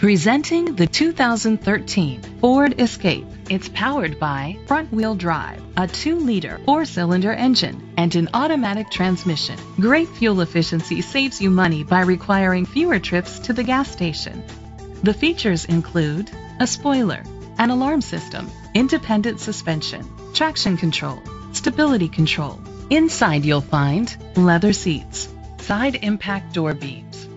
Presenting the 2013 Ford Escape. It's powered by front-wheel drive, a 2-liter 4-cylinder engine, and an automatic transmission. Great fuel efficiency saves you money by requiring fewer trips to the gas station. The features include a spoiler, an alarm system, independent suspension, traction control, stability control. Inside you'll find leather seats, side impact door beams,